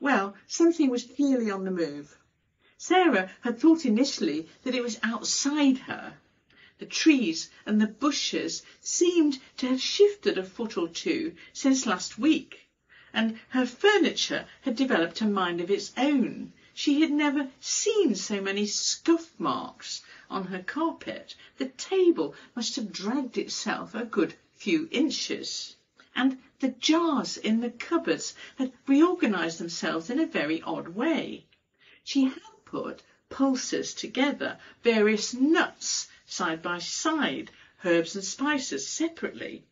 Well, something was clearly on the move. Sarah had thought initially that it was outside her. The trees and the bushes seemed to have shifted a foot or two since last week, and her furniture had developed a mind of its own. She had never seen so many scuff marks on her carpet. The table must have dragged itself a good few inches and the jars in the cupboards had reorganized themselves in a very odd way. She had put pulses together, various nuts side by side, herbs and spices separately,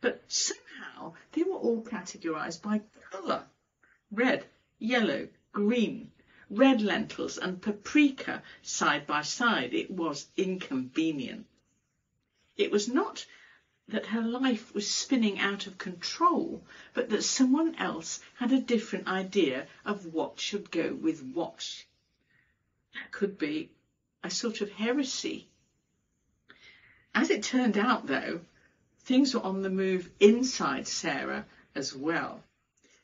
but somehow they were all categorized by colour. Red, yellow, green, red lentils and paprika side by side. It was inconvenient. It was not that her life was spinning out of control, but that someone else had a different idea of what should go with what. That could be a sort of heresy. As it turned out, though, things were on the move inside Sarah as well.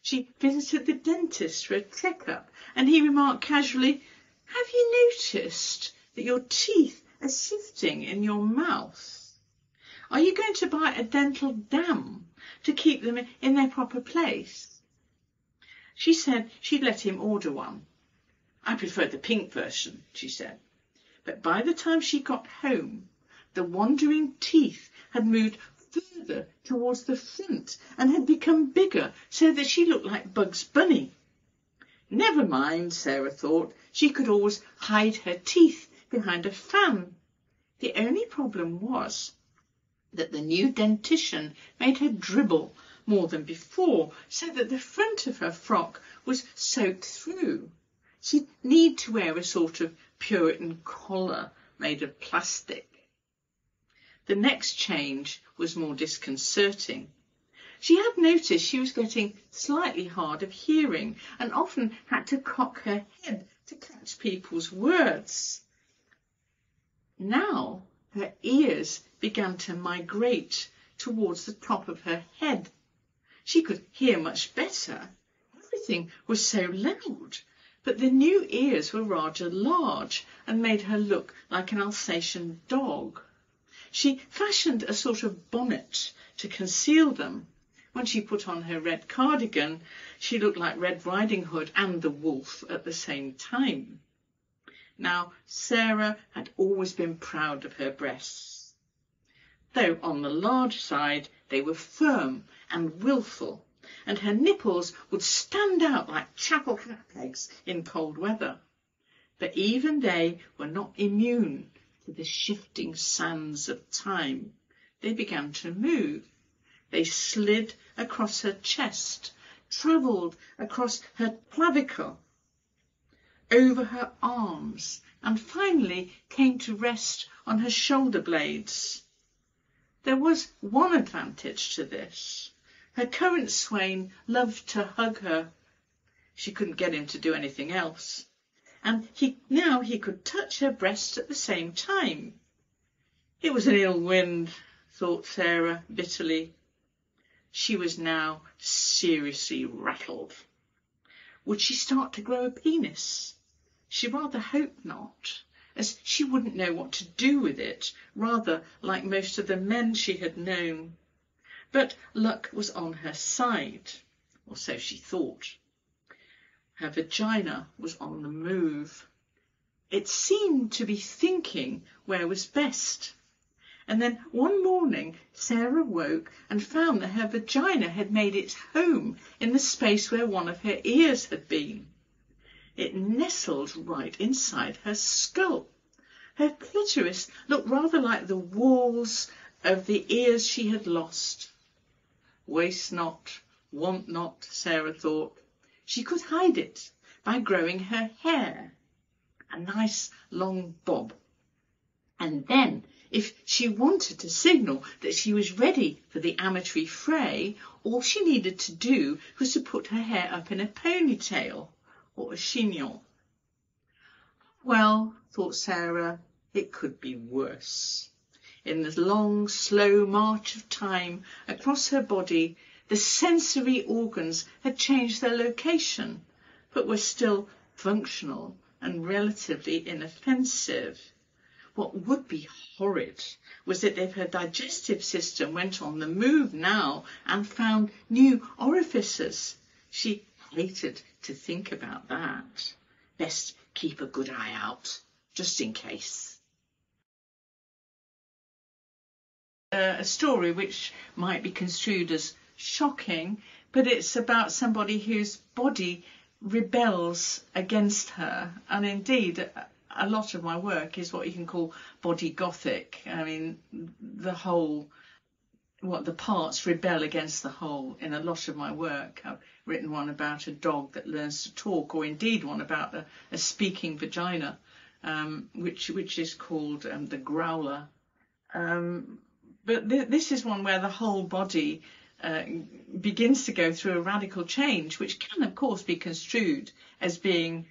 She visited the dentist for a checkup, and he remarked casually, Have you noticed that your teeth are shifting in your mouth? Are you going to buy a dental dam to keep them in their proper place? She said she'd let him order one. I preferred the pink version, she said. But by the time she got home, the wandering teeth had moved further towards the front and had become bigger so that she looked like Bugs Bunny. Never mind, Sarah thought. She could always hide her teeth behind a fan. The only problem was that the new dentition made her dribble more than before, so that the front of her frock was soaked through. She'd need to wear a sort of Puritan collar made of plastic. The next change was more disconcerting. She had noticed she was getting slightly hard of hearing and often had to cock her head to catch people's words. Now her ears began to migrate towards the top of her head. She could hear much better. Everything was so loud, but the new ears were rather large and made her look like an Alsatian dog. She fashioned a sort of bonnet to conceal them. When she put on her red cardigan, she looked like Red Riding Hood and the wolf at the same time. Now, Sarah had always been proud of her breasts though on the large side they were firm and wilful, and her nipples would stand out like chapel hat pegs in cold weather. But even they were not immune to the shifting sands of time. They began to move. They slid across her chest, travelled across her clavicle, over her arms, and finally came to rest on her shoulder blades. There was one advantage to this. Her current swain loved to hug her. She couldn't get him to do anything else. And he, now he could touch her breast at the same time. It was an ill wind, thought Sarah bitterly. She was now seriously rattled. Would she start to grow a penis? She rather hoped not as she wouldn't know what to do with it, rather like most of the men she had known. But luck was on her side, or so she thought. Her vagina was on the move. It seemed to be thinking where was best. And then one morning Sarah woke and found that her vagina had made its home in the space where one of her ears had been. It nestled right inside her skull. Her clitoris looked rather like the walls of the ears she had lost. Waste not, want not, Sarah thought. She could hide it by growing her hair, a nice long bob. And then, if she wanted to signal that she was ready for the amatory fray, all she needed to do was to put her hair up in a ponytail or a chignon. Well, thought Sarah, it could be worse. In the long, slow march of time across her body, the sensory organs had changed their location. but were still functional and relatively inoffensive. What would be horrid was that if her digestive system went on the move now and found new orifices, she hated to think about that. Best keep a good eye out, just in case. Uh, a story which might be construed as shocking, but it's about somebody whose body rebels against her. And indeed, a lot of my work is what you can call body gothic. I mean, the whole, what the parts rebel against the whole in a lot of my work. I've written one about a dog that learns to talk, or indeed one about a, a speaking vagina, um, which which is called um, the growler. Um, but th- this is one where the whole body uh, begins to go through a radical change, which can, of course, be construed as being,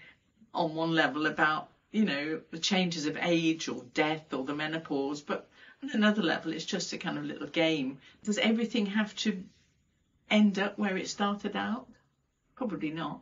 on one level, about you know the changes of age or death or the menopause, but on another level, it's just a kind of little game. Does everything have to end up where it started out? Probably not.